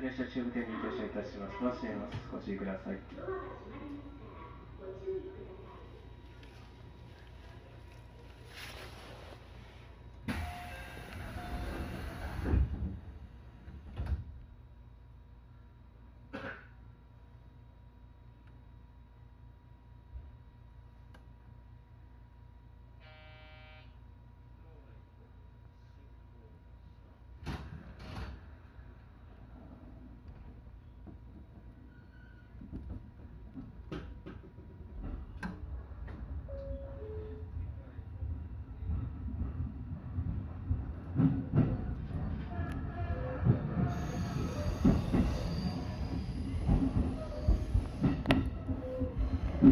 列車中部店に停車いたします。バス閉めます。ご注意ください。ど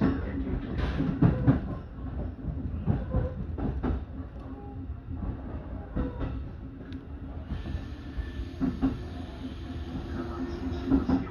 う Thank you.